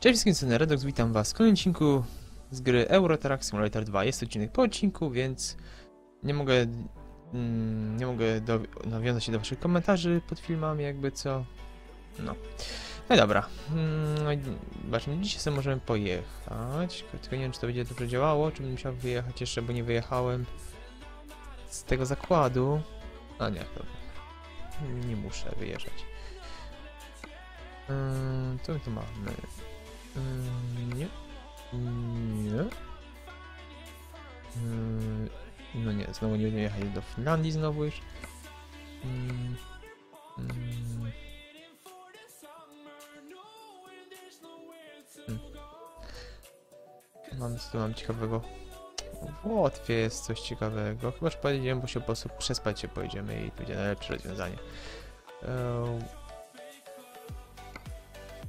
Cześć wszystkim, jestem Redox, witam was w kolejnym odcinku z gry Euro Simulator 2. Jest odcinek po odcinku, więc nie mogę mm, nie mogę do, nawiązać się do waszych komentarzy pod filmami, jakby co. No. No dobra. Mm, No zobaczmy, dzisiaj sobie możemy pojechać. Tylko nie wiem, czy to będzie dobrze działało, czy bym musiał wyjechać jeszcze, bo nie wyjechałem z tego zakładu. A nie, dobra. Nie muszę wyjeżdżać. Ym, co my tu mamy? Ym, nie. Nie. Ym, no nie, znowu nie będziemy jechać do Finlandii znowu już. Ym. Ym. Mam co mam ciekawego. W Łotwie jest coś ciekawego. Chyba, że pojedziemy, bo się po prostu przespać się pojedziemy i to będzie najlepsze rozwiązanie. Eee,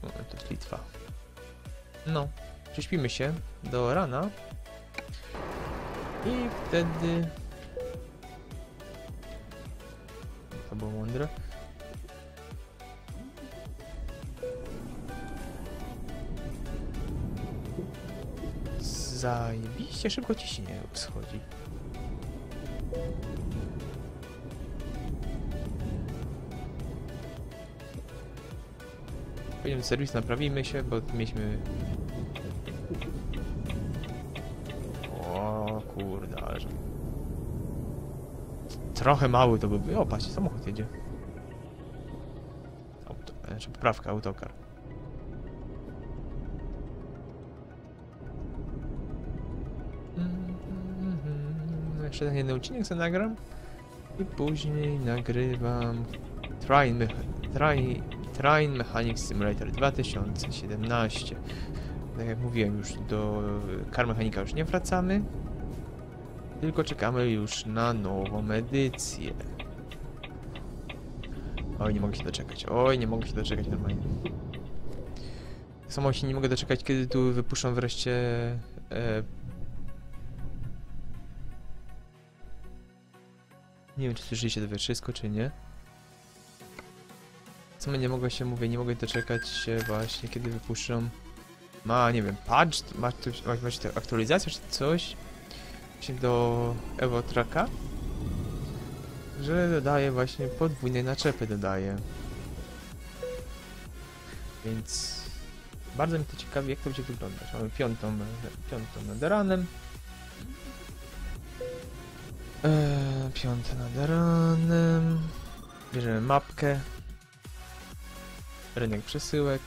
o, to jest Litwa. No, prześpimy się do rana. I wtedy... To było mądre. Zajebiście szybko ciśnienie schodzi. Pojedziemy do serwisu, naprawimy się, bo mieliśmy... O kurde, ale że... Trochę mały to byłby. O, patrzcie, samochód jedzie. Auto, znaczy poprawka, autokar. Mhm, Jeszcze ten jeden odcinek sobie nagram. I później nagrywam Train, Mecha- Train, Mechanics Simulator 2017. Tak jak mówiłem, już do Car Mechanika już nie wracamy. Tylko czekamy już na nową edycję. Oj, nie mogę się doczekać. Oj, nie mogę się doczekać normalnie. Samo się nie mogę doczekać, kiedy tu wypuszczą wreszcie e, Nie wiem, czy słyszeliście to wszystko, czy nie. Co my nie mogę się, mówię, nie mogę doczekać się właśnie, kiedy wypuszczą... Ma, nie wiem, patch, ma ma właśnie aktualizacja, czy coś? Do Evo Tracka? Że dodaje właśnie podwójne naczepy dodaje. Więc... Bardzo mi to ciekawi, jak to będzie wyglądać. Mamy piątą, piątą nad ranem. Eee, nad ranem. Bierzemy mapkę. Rynek przesyłek.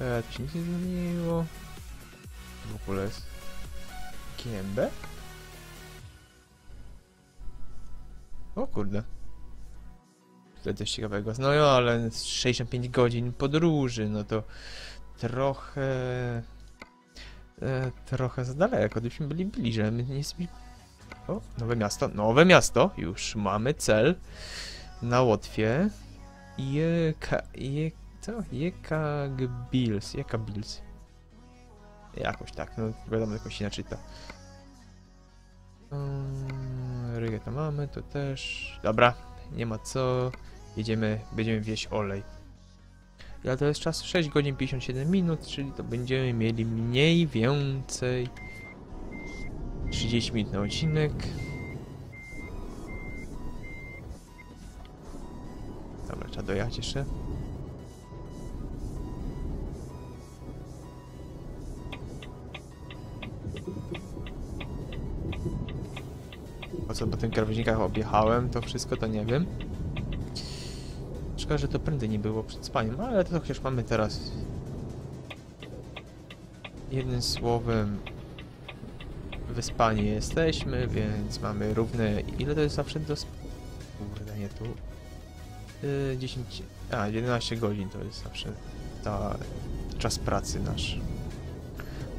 Eee, tu się nic nie zmieniło. W ogóle jest... GMB? O kurde. Tutaj coś ciekawego. No jo, ale 65 godzin podróży, no to trochę... E, trochę za daleko, gdybyśmy byli bliżej, my nie jesteśmy... O, nowe miasto, nowe miasto, już mamy cel na Łotwie. Jeka... Je, co? Jekagbills, Jekabils. Jakoś tak, no wiadomo, jakoś się naczyta. Um, Rygę to mamy, to też... Dobra, nie ma co. Jedziemy, będziemy wieść olej. Ale to jest czas 6 godzin 57 minut, czyli to będziemy mieli mniej więcej 30 minut na odcinek. Dobra, trzeba dojechać jeszcze. Po co po tych krawężnikach objechałem, to wszystko to nie wiem. Szkoda, że to prędzej nie było przed spaniem, ale to chociaż mamy teraz. Jednym słowem, wyspani jesteśmy, więc mamy równe. Ile to jest zawsze do. Kurde, nie tu. Yy, 10. A, 11 godzin to jest zawsze ta czas pracy nasz.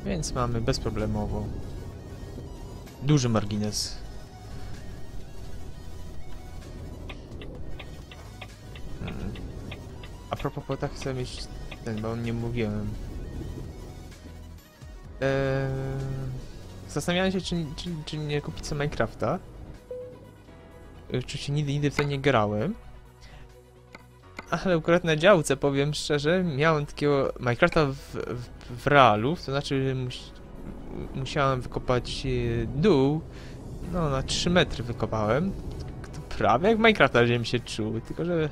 Więc mamy bezproblemowo duży margines Mm. A propos płota chcę mieć ten, bo nie mówiłem. Eee, zastanawiałem się, czy, czy, czy nie kupić sobie Minecrafta. Oczywiście nigdy, nigdy w to nie grałem. Ale akurat na działce, powiem szczerze, miałem takiego Minecrafta w, w, w realu, to znaczy mus, musiałem wykopać e, dół, no na 3 metry wykopałem. To prawie jak Minecrafta żebym się czuł, tylko że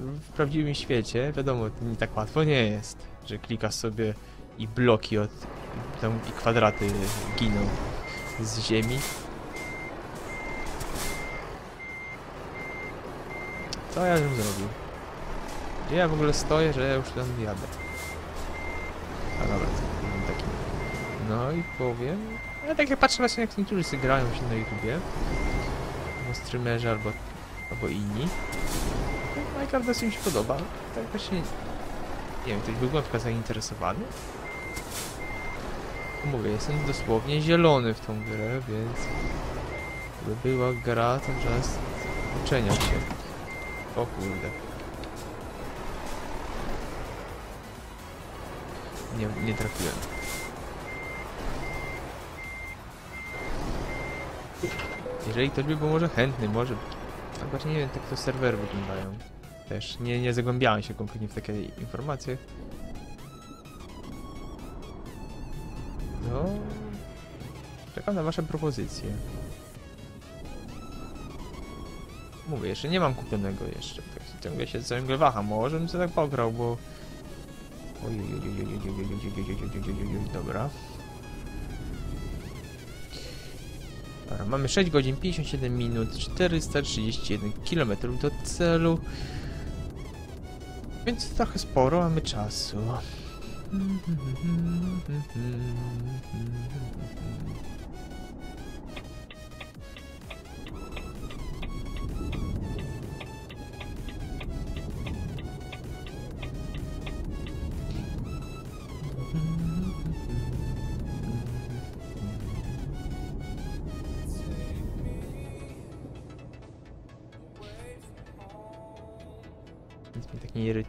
w prawdziwym świecie, wiadomo, to nie tak łatwo nie jest, że klikasz sobie i bloki od, tam i kwadraty giną z ziemi. Co ja bym zrobił? Gdzie ja w ogóle stoję, że ja już tam jadę? A dobra, to taki. No i powiem. Ja tak jak patrzę właśnie jak niektórzy sobie grają się na YouTubie. Albo streamerzy, albo, albo inni. To Minecraft dosyć mi się podoba. Tak właśnie. Nie wiem, ktoś był przykład zainteresowany. Mówię, jestem dosłownie zielony w tą grę, więc gdyby była gra, to czas uczenia się. O kurde. Nie, nie trafiłem. Jeżeli ktoś by był może chętny, może... Tak właśnie nie wiem, jak to serwery wyglądają. Też nie, nie zagłębiałem się konkretnie w takie informacje. czekam na wasze propozycje. Mówię, jeszcze nie mam kupionego jeszcze. Tak, ciągle się ciągle waham. Może bym sobie tak pograł, bo... Dobra. Dobra, mamy 6 godzin, 57 minut, 431 km do celu. Więc trochę sporo mamy czasu. Mm-hmm.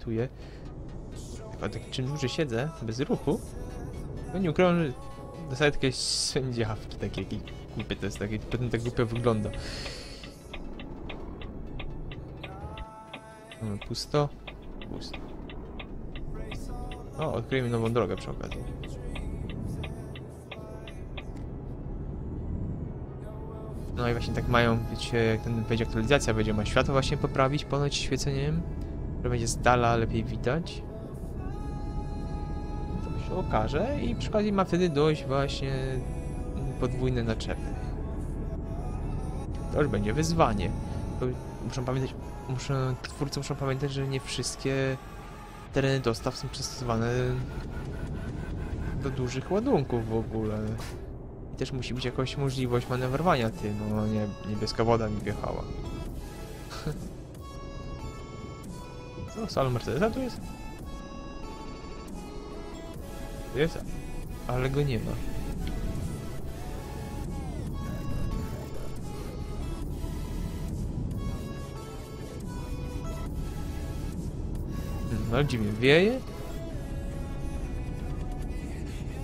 Irytuje. Chyba tak czym dłużej siedzę, bez ruchu, to nie ukrywam, dostaję takie sędziawki, takie głupie to jest, takie, potem tak głupio wygląda. Mamy pusto, pusto. O, odkryjemy nową drogę przy okazji. No i właśnie tak mają być, jak ten będzie aktualizacja, będzie ma światło właśnie poprawić ponoć świeceniem, że będzie z dala lepiej widać. To się okaże i przy okazji ma wtedy dość właśnie podwójne naczepy. To już będzie wyzwanie. Muszą pamiętać, muszę, twórcy muszą pamiętać, że nie wszystkie tereny dostaw są przystosowane do dużych ładunków w ogóle. I też musi być jakaś możliwość manewrowania tym, no nie, niebieska woda mi wjechała. Co, salon Mercedesa tu jest? Jest, ale go nie ma. Ale dziwnie wieje.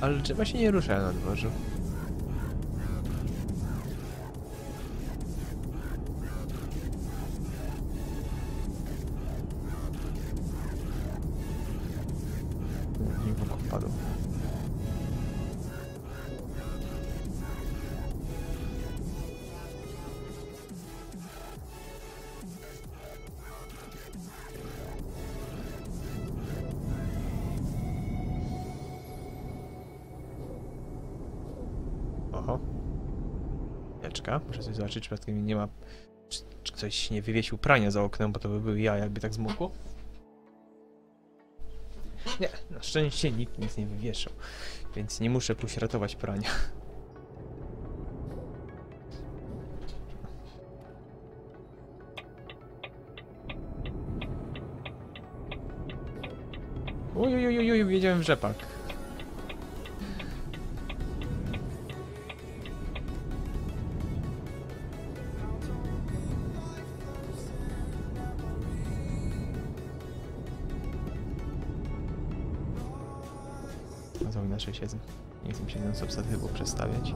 Ale drzewa się nie ruszają na dworzu. Muszę sobie zobaczyć, czy przypadkiem nie ma... Czy, czy ktoś nie wywiesił prania za oknem, bo to by był ja, jakby tak zmokło. Nie, na szczęście nikt nic nie wywieszał, więc nie muszę pójść ratować prania. Uj, uj, uj, uj, wiedziałem w. Nie chcę mi się ten substatywu przestawiać.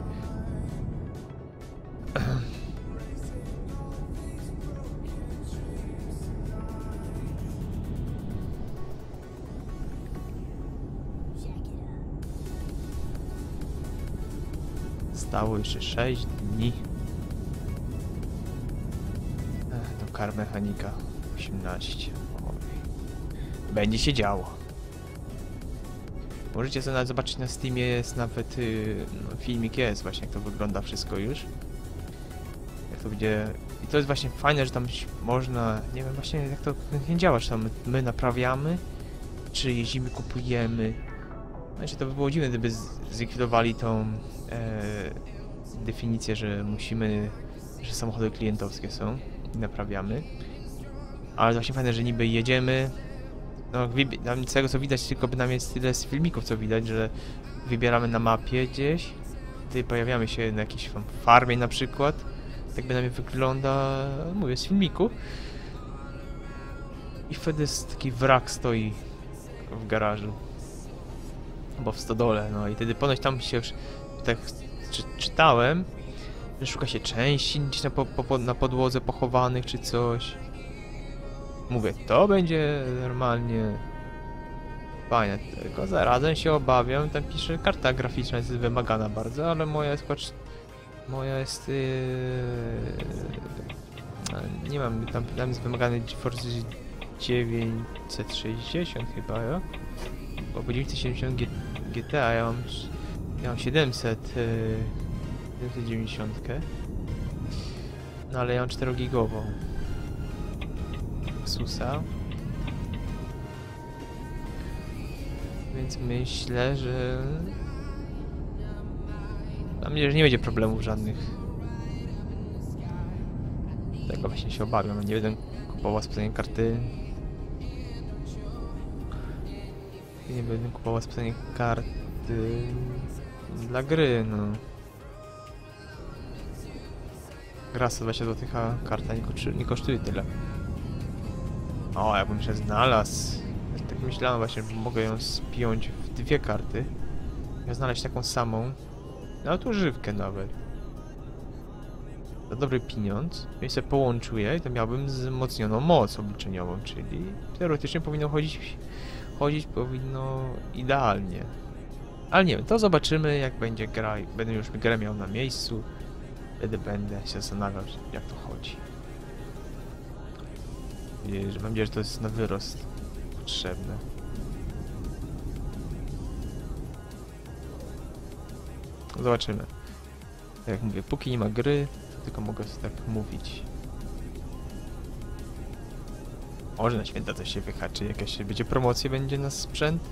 Stało jeszcze 6 dni do kar mechanika 18. Będzie się działo. Możecie sobie zobaczyć na Steamie, jest nawet y, no, filmik jest właśnie jak to wygląda wszystko już. Jak to będzie... I to jest właśnie fajne, że tam można... Nie wiem właśnie jak to nie działa, czy tam my naprawiamy, czy jeździmy, kupujemy. Znaczy to by było dziwne, gdyby zlikwidowali tą e, definicję, że musimy, że samochody klientowskie są i naprawiamy. Ale właśnie fajne, że niby jedziemy, no tam tego co widać, tylko by nam jest tyle z filmików co widać, że wybieramy na mapie gdzieś, gdy pojawiamy się na jakiejś farmie na przykład, tak by nam wygląda, mówię, z filmiku. I wtedy taki wrak stoi w garażu. Bo w stodole, no i wtedy ponoć tam się już tak czy, czytałem, że szuka się części gdzieś na, po, po, na podłodze pochowanych czy coś. Mówię, to będzie normalnie fajne, tylko zarazem się obawiam, tam pisze karta graficzna jest wymagana bardzo, ale moja jest choć moja jest yy, nie mam, tam, tam jest wymagany GeForce 960 chyba, ja? Bo po 970 G, GTA ja mam, ja mam 700 yy, 790 no ale ja mam 4 gigową Więc myślę, że... Mam nadzieję, że nie będzie problemów żadnych. Tego właśnie się obawiam. Nie będę kupował specjalnie karty. Nie będę kupował specjalnie karty dla gry, no. Gra 120 zł, a karta nie, nie kosztuje tyle. O, jakbym się znalazł. Tak myślałem właśnie, mogę ją spiąć w dwie karty. Ja znaleźć taką samą. No tu żywkę nawet. Za dobry pieniądz. I sobie i to miałbym wzmocnioną moc obliczeniową, czyli teoretycznie powinno chodzić, chodzić powinno idealnie. Ale nie wiem, to zobaczymy jak będzie gra będę już grę miał na miejscu. Wtedy będę się zastanawiał jak to chodzi. I że mam nadzieję, że to jest na wyrost potrzebne. Zobaczymy. Tak jak mówię, póki nie ma gry, to tylko mogę tak mówić. Może na święta coś się wyhaczy, jakaś będzie promocja będzie na sprzęt.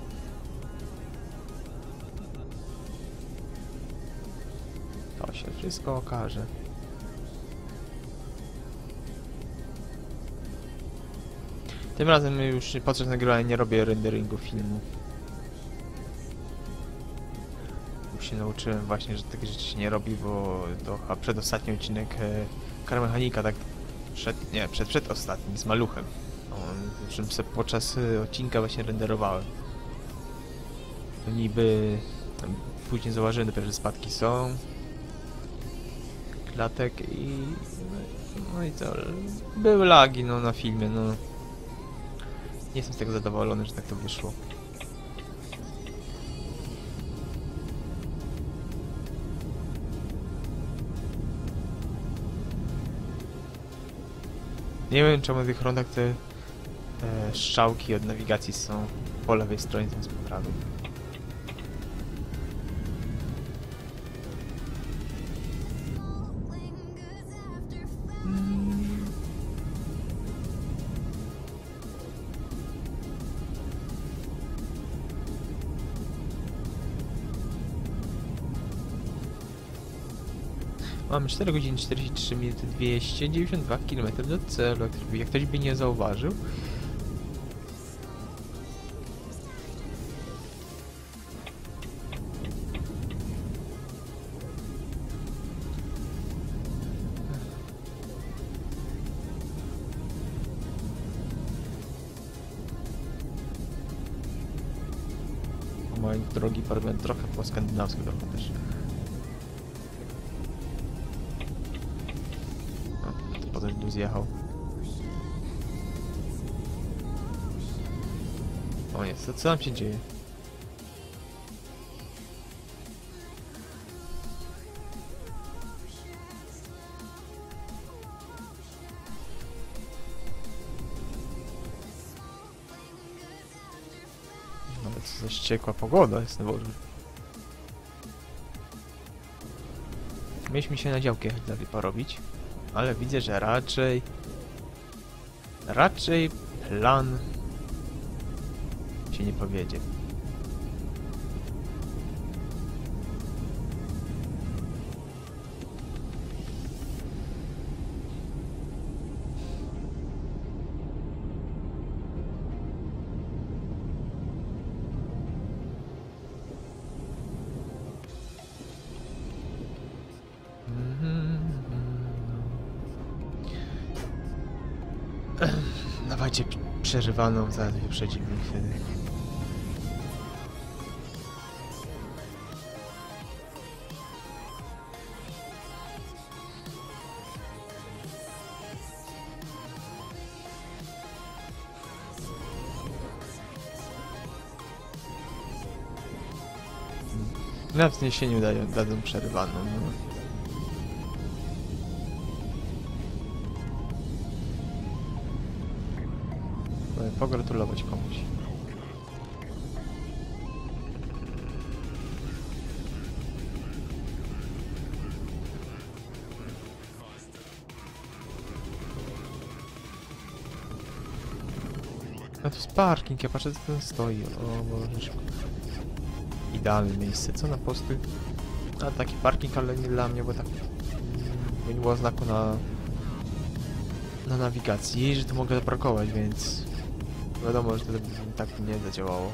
To się wszystko okaże. Tym razem już podczas nagrywania nie robię renderingu filmu. Już się nauczyłem właśnie, że takie rzeczy się nie robi, bo to chyba przedostatni odcinek e, Mechanika, tak przed, nie, przed, przedostatnim, z maluchem. On, czym se podczas e, odcinka właśnie renderowałem. To niby tam później zauważyłem dopiero, że spadki są. Klatek i... No i co? Były lagi no na filmie, no. Nie jestem z tego zadowolony, że tak to wyszło. Nie wiem czemu na tych rondach te e, strzałki od nawigacji są po lewej stronie zamiast po prawej. Mamy 4 godziny 43 minuty 292 km do celu, jak- ktoś by nie zauważył. Mój drogi parlament trochę po skandynawsku trochę też. zjechał. O nie, co, co tam się dzieje? Nawet co za ściekła pogoda jest na Boże. Mieliśmy się na działkę dla porobić ale widzę, że raczej... Raczej plan się nie powiedzie. Dawajcie przerywaną, zaraz wyprzedzi mnie wtedy. Na wzniesieniu dają, dadzą przerywaną. No. Pogratulować komuś. A tu jest parking, ja patrzę co ten stoi. O Boże. Idealne miejsce, co na posty? A taki parking, ale nie dla mnie, bo tak bo nie było znaku na na nawigacji, że to mogę zaparkować, więc wiadomo, że to tak nie zadziałało.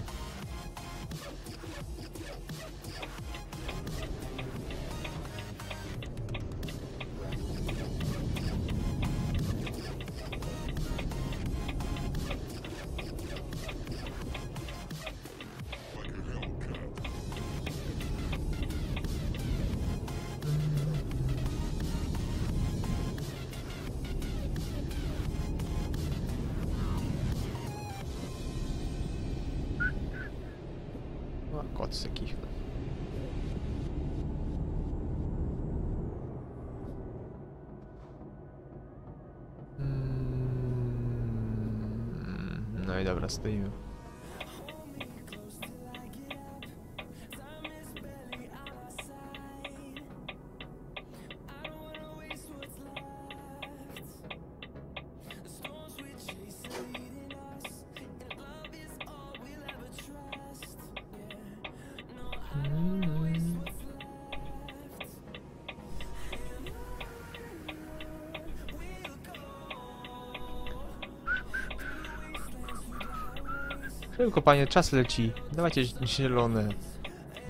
Szybko panie, czas leci. Dawajcie zielone.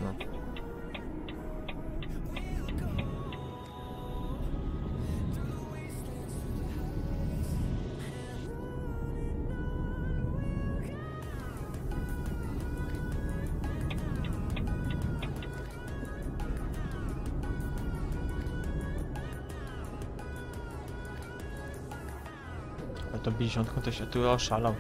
No. A tą 50 to się tu oszalał.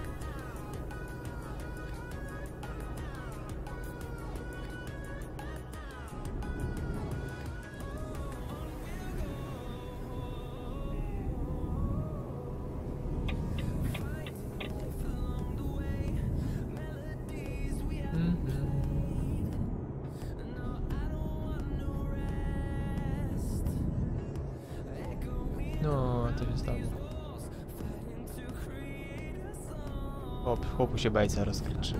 Chłopu się bajca rozkręczył.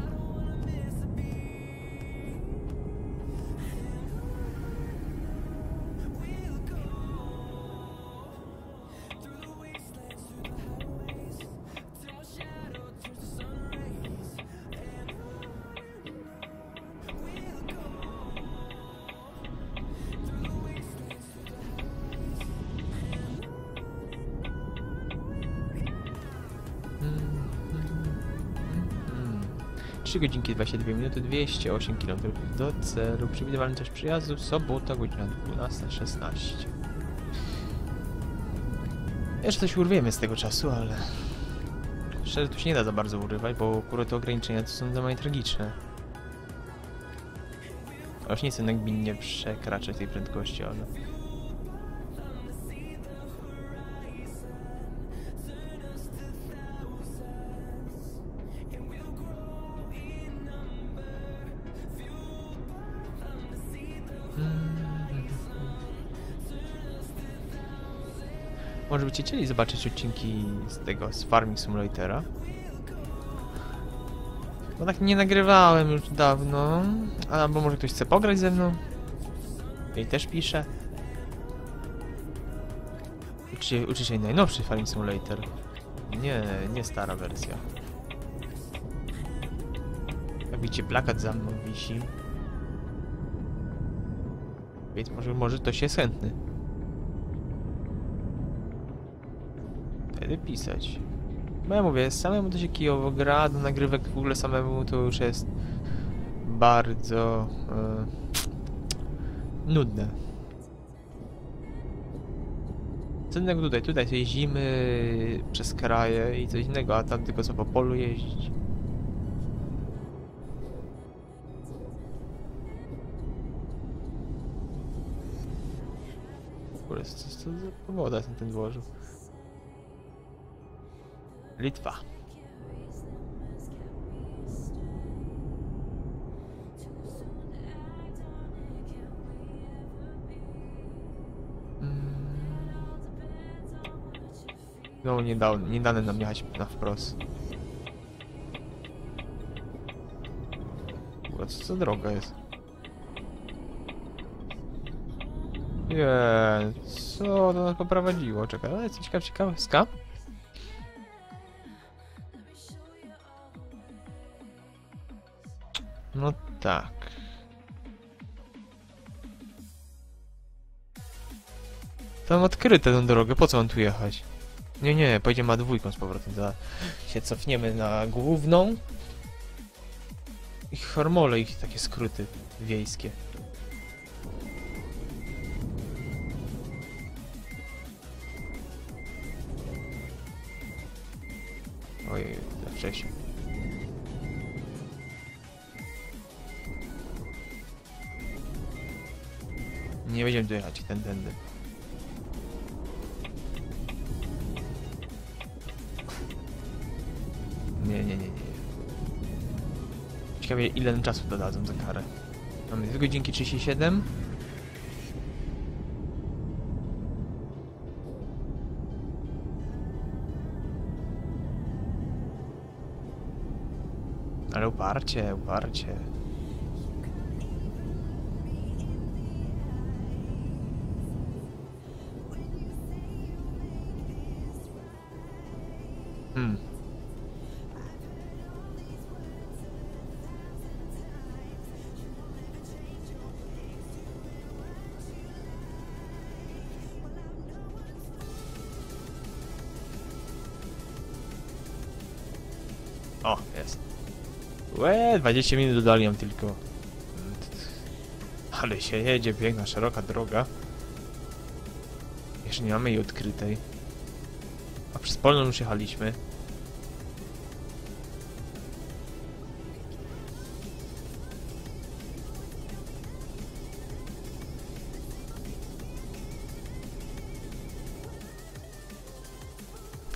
3 godzinki 22 minuty 208 km do celu. Przewidywalny czas przyjazdu sobota godzina 12.16. Jeszcze coś urwiemy z tego czasu, ale... Szczerze tu się nie da za bardzo urywać, bo akurat te ograniczenia to są dla mnie tragiczne. A Już nie chcę nagminnie przekraczać tej prędkości, ale... Może byście chcieli zobaczyć odcinki z tego, z Farming Simulatora? Bo tak nie nagrywałem już dawno. Albo może ktoś chce pograć ze mną? I też pisze. Uczy, uczy się najnowszy Farming Simulator. Nie, nie stara wersja. Jak widzicie, plakat za mną wisi. Więc może, może ktoś jest chętny. Wtedy pisać. No ja mówię, samemu to się kijowo gra, do nagrywek w ogóle samemu to już jest bardzo e, nudne. Co innego tutaj, tutaj jeździmy przez kraje i coś innego, a tam tylko co po polu jeździć. Ogóle, co, co za pogoda jest na tym dworzu? Litwa. No, nie, dał, nie dane nam jechać na wprost. Kurwa, co za droga jest? Nie, co to nas poprowadziło? Czekaj, ale jest ciekaw, ciekawe. Tak. Tam odkryte tę drogę, po co on tu jechać? Nie, nie, pojedziemy na dwójką z powrotem. Za... się cofniemy na główną. I hormole, ich takie skróty wiejskie. Będziemy dojechać ten tędy. Nie, nie, nie, nie. Ciekawie ile czasu dodadzą za karę. Mamy 2 godzinki 37. Ale uparcie, uparcie. Łe, 20 minut dodali tylko. Ale się jedzie, piękna, szeroka droga. Jeszcze nie mamy jej odkrytej. A przez polną już jechaliśmy.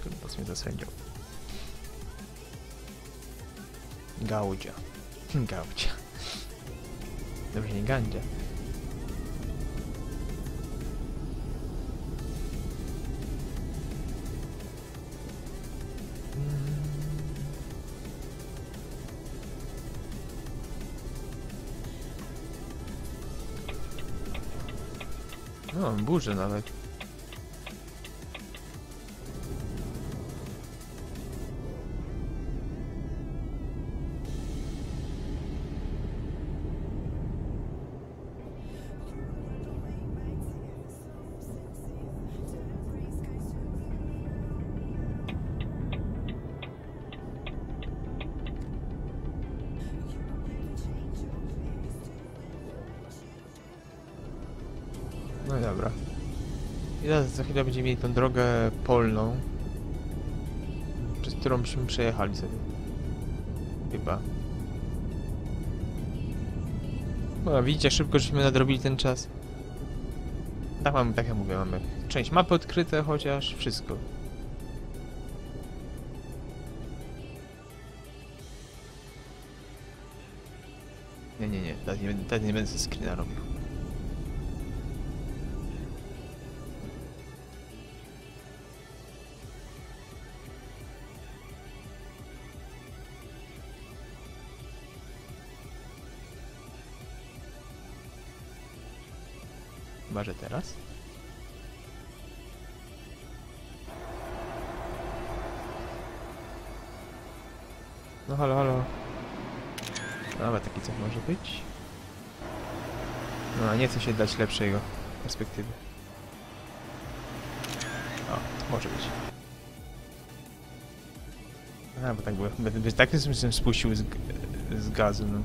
Kurwa, mnie zasędział. Gaudzia. Gaudzia. Dobrze, nie gandzia. No, burzę nawet. Chwilę będziemy mieli tą drogę polną, przez którą byśmy przejechali sobie. Chyba. No, widzicie, szybko żeśmy nadrobili ten czas. Tak mamy, tak jak mówię, mamy część mapy odkryte, chociaż wszystko. Nie, nie, nie, teraz nie, teraz nie będę ze screena robił. Chyba, że teraz. No halo, halo. Dobra, taki coś może być. No, nie chce się dać lepszego perspektywy. O, to może być. A, bo tak było. Będę tak spuścił z, z gazu, no.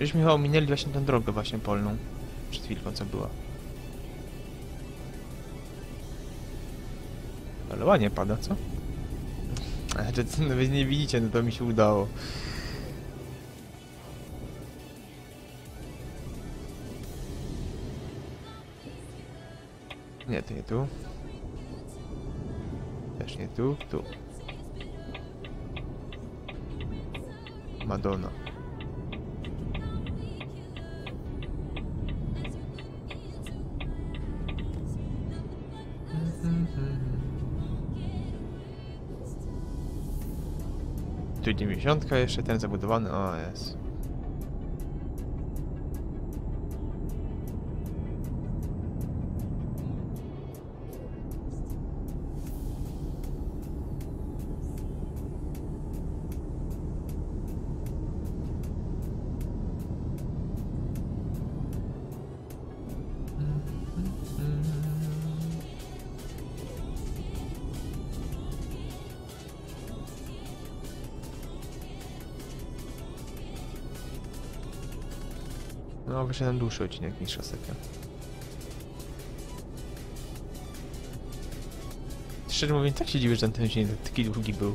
Żeśmy chyba ominęli właśnie tę drogę właśnie polną. Przed chwilką co była. Ale ładnie pada, co? Co, no wy nie widzicie, no to mi się udało. Nie, to nie tu. Też nie tu, tu. Madonna. 90 jeszcze ten zabudowany, o jest. No, wyszedł nam dłuższy odcinek niż ostatnio. Szczerze mówiąc, tak się dziwię, że ten odcinek taki długi był.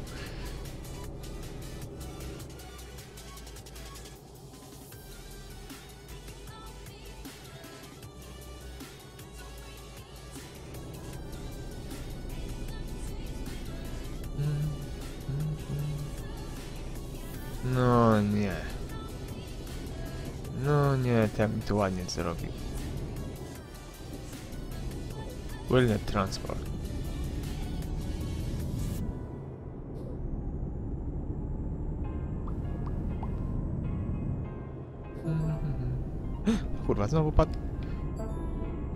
To ładnie zrobił. Willnet Transport. Kurwa, znowu padł.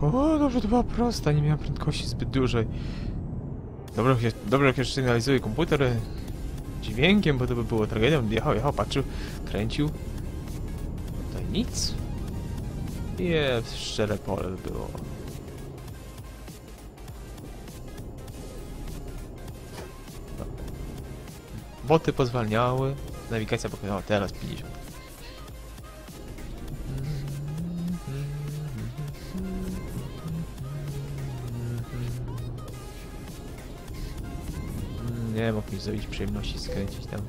O, dobrze, to była prosta, nie miałem prędkości zbyt dużej. Dobra, jak jeszcze sygnalizuje komputer e, dźwiękiem, bo to by było tragedią. Jechał, jechał, patrzył, kręcił. Tutaj nic. Jest, szczere pole było. Boty pozwalniały. Nawigacja pokazała teraz 50. Nie mógł mi zrobić przyjemności skręcić tam.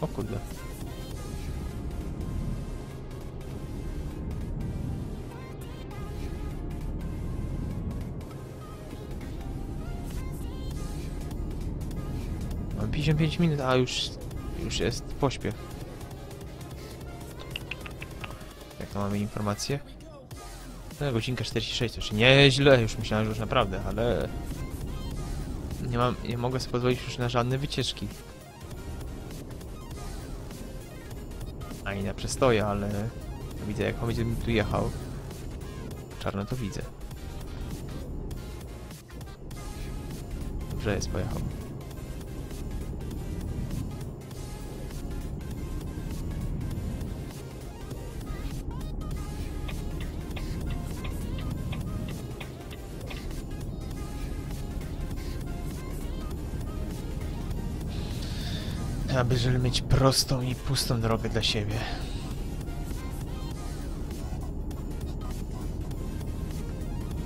O kurde. 55 minut, a już, już jest pośpiech. Jak to mamy informację? No, godzinka 46, to już nieźle, już myślałem, że już naprawdę, ale... Nie mam, nie mogę sobie pozwolić już na żadne wycieczki. Ani na przestoje, ale... Widzę, jak on będzie mi tu jechał. Czarno to widzę. Dobrze jest, pojechał. Aby żeby mieć prostą i pustą drogę dla siebie.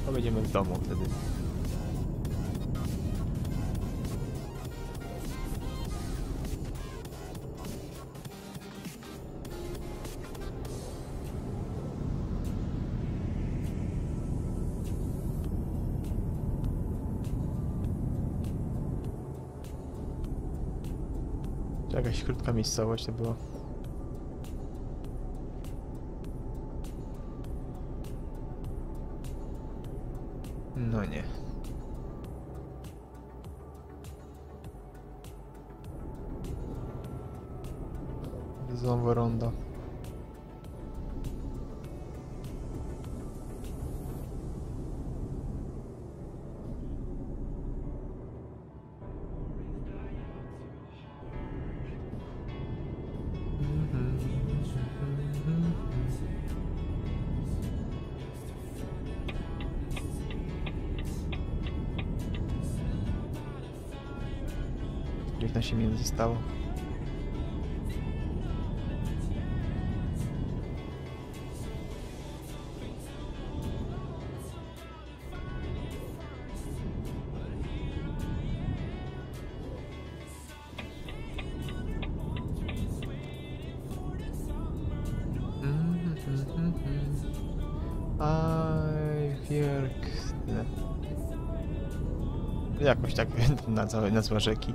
To będziemy w domu wtedy. Miejscowość to była. Dziewiętnaście minut zostało. Aj, wielkne. Jakoś tak nazwa, nazwa rzeki.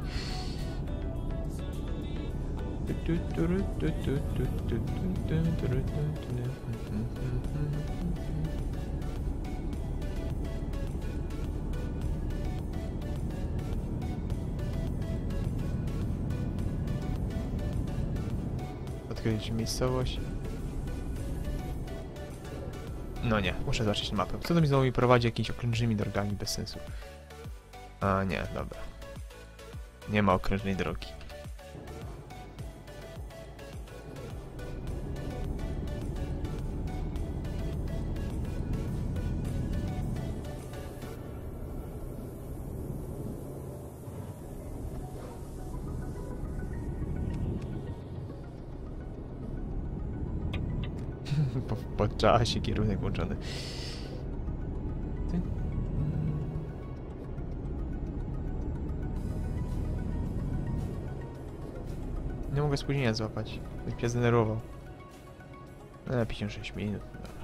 Odkryć miejscowość. No nie, muszę zobaczyć mapę. Co to mi znowu mi prowadzi jakimiś okrężnymi drogami bez sensu? A nie, dobra. Nie ma okrężnej drogi. Czasie kierunek włączony. Nie mogę spóźnienia złapać. Bym się zdenerwował. No, 56 minut. Dobra.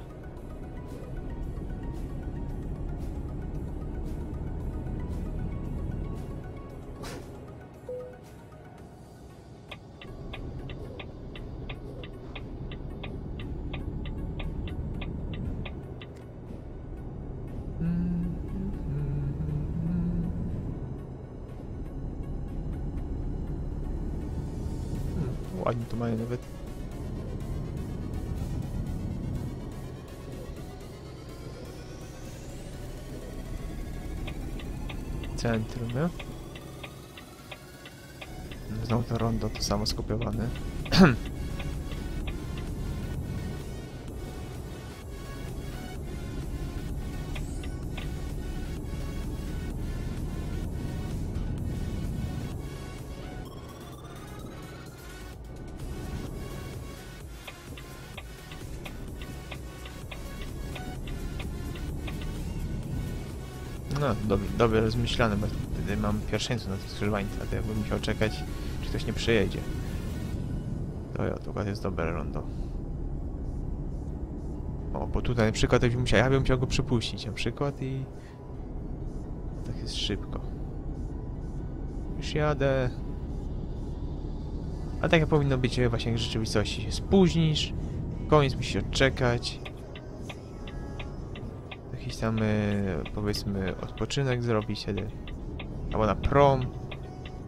Ładnie to mają nawet. Centrum, nie? Znowu to rondo, to samo skopiowane. dobrze, dobrze rozmyślane, bo wtedy mam pierwszeństwo na tych skrzyżowań, dlatego jakbym musiał czekać, czy ktoś nie przyjedzie. To ja, to jest dobre rondo. O, bo tutaj na przykład to bym musiał, ja bym musiał go przypuścić na przykład i... Tak jest szybko. Już jadę. A tak powinno być właśnie w rzeczywistości. Się spóźnisz, koniec musisz odczekać. Jakiś tam, powiedzmy, odpoczynek zrobić wtedy. Albo na prom.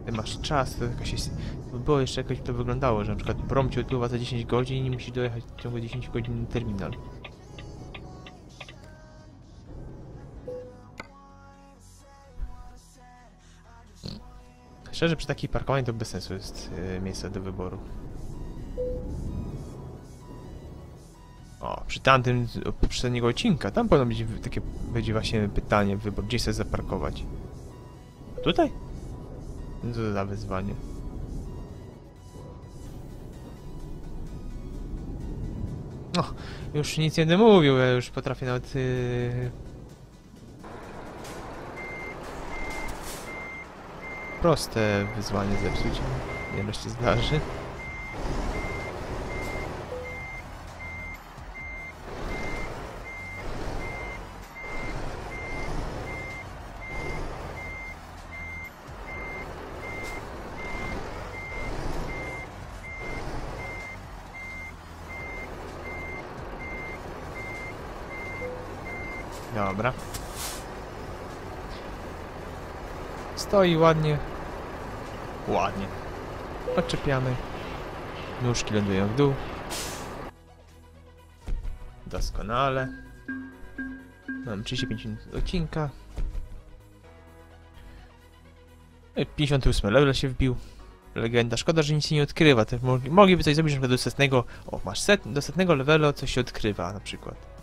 Ty masz czas, to jakaś jest... By było jeszcze jakoś to wyglądało, że na przykład prom ci odpływa za 10 godzin i musisz dojechać w ciągu 10 godzin na terminal. Szczerze, przy takiej parkowaniu to bez sensu jest e, miejsce do wyboru. Przy tamtym, poprzedniego odcinka, tam powinno być takie, będzie właśnie pytanie, wybór, gdzie chcesz zaparkować. A tutaj? No Co to za wyzwanie? No, już nic nie będę mówił, ja już potrafię nawet... Yy... Proste wyzwanie zepsuć, nie się zdarzy. Dobra. stoi ładnie. Ładnie. Odczepiamy. Nóżki lądują w dół. Doskonale. Mam 35 minut odcinka. No i 58 level się wbił. Legenda. Szkoda, że nic się nie odkrywa. Mogliby coś zrobić, na przykład do setnego... O, masz set, do setnego levelu coś się odkrywa na przykład.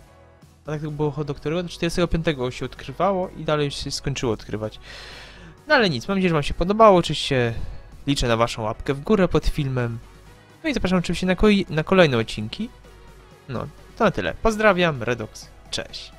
A tak to było do którego? Do 45 się odkrywało i dalej się skończyło odkrywać. No ale nic, mam nadzieję, że wam się podobało. Oczywiście liczę na waszą łapkę w górę pod filmem. No i zapraszam oczywiście na, na kolejne odcinki. No, to na tyle. Pozdrawiam, Redox. Cześć.